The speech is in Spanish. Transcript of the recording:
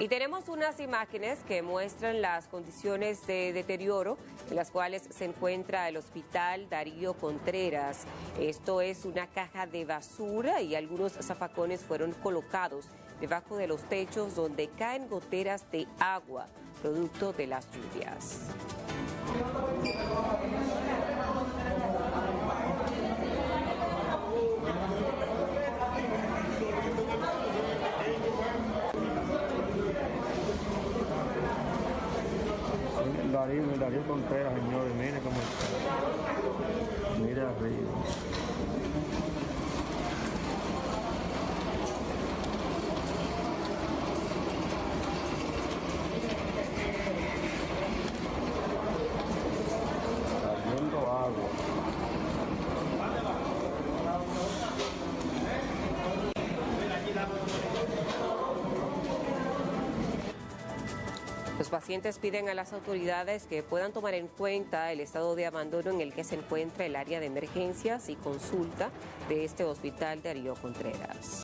Y tenemos unas imágenes que muestran las condiciones de deterioro en las cuales se encuentra el hospital Darío Contreras. Esto es una caja de basura y algunos zafacones fueron colocados debajo de los techos donde caen goteras de agua, producto de las lluvias. Darío, Darío Contreras, señores, mire cómo está. Mire arriba. Cayendo agua. Los pacientes piden a las autoridades que puedan tomar en cuenta el estado de abandono en el que se encuentra el área de emergencias y consulta de este hospital Darío Contreras.